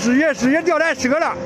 直接直接吊带折了。